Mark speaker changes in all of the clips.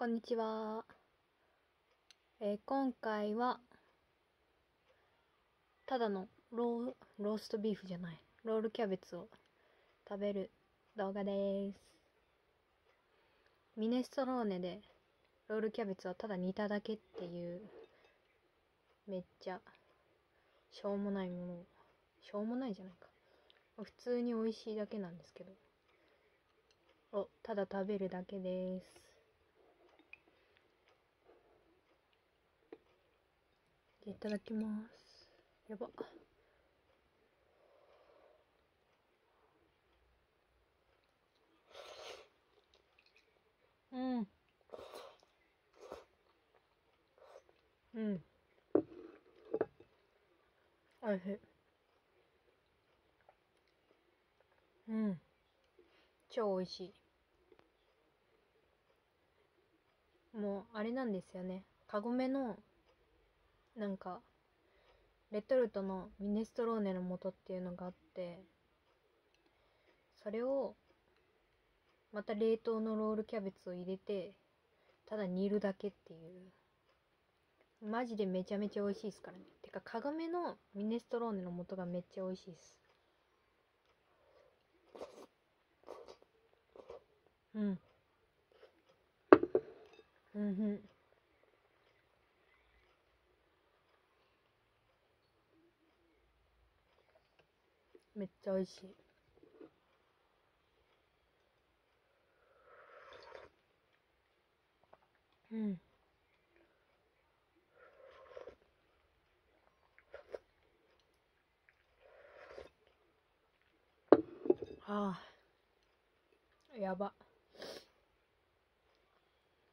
Speaker 1: こんにちは。えー今回は、ただのローストビーフじゃない、ロールキャベツを食べる動画です。ミネストローネでロールキャベツをただ煮ただけっていう、めっちゃしょうもないものを、しょうもないじゃないか。普通に美味しいだけなんですけど、をただ食べるだけです。じゃあいただきます。やば。うん。うん。おいしい。うん。超美味しい。もう、あれなんですよね。カゴメの、なんか、レトルトのミネストローネの素っていうのがあって、それを、また冷凍のロールキャベツを入れて、ただ煮るだけっていう。マジでめちゃめちゃ美味しいですからね。てか、カゴメのミネストローネの素がめっちゃ美味しいです。うん。うんうん。めっちゃ美味しい。うん。ああ。やば。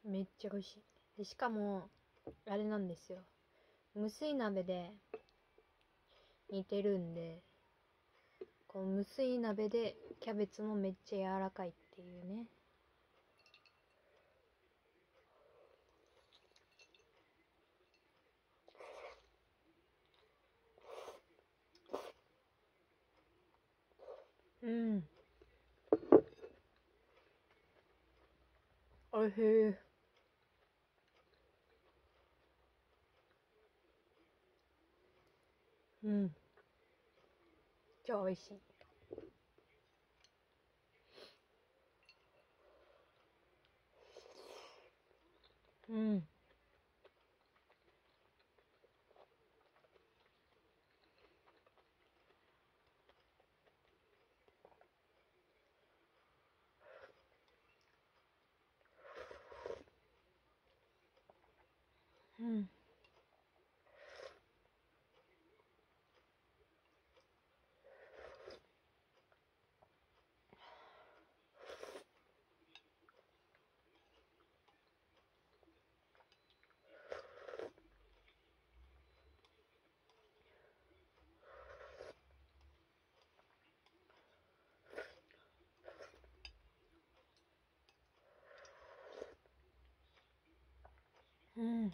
Speaker 1: めっちゃ美味しい。で、しかも、あれなんですよ。無水鍋で煮てるんで、こう無水鍋でキャベツもめっちゃ柔らかいっていうね。うん。おいしい。うん。超美味しい。うん。うん。うん。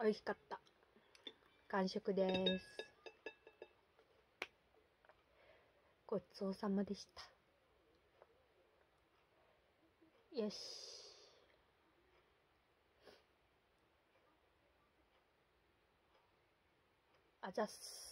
Speaker 1: 美味しかった。完食です。ごちそうさまでした。よし。あざっす。